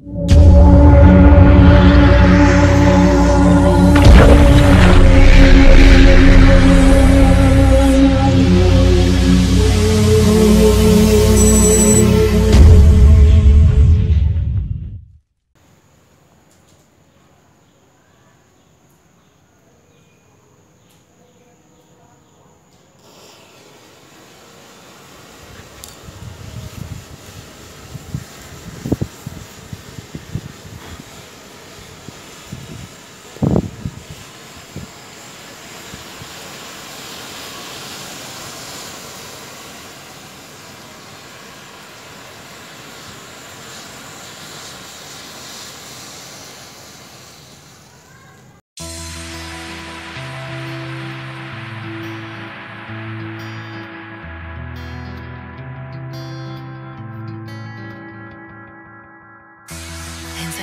Inside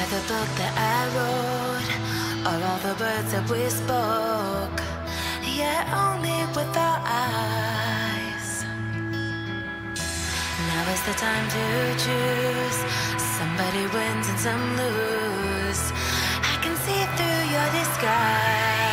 the book that I wrote all the words that we spoke, yet only with our eyes. Now is the time to choose. Somebody wins and some lose. I can see through your disguise.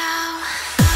now.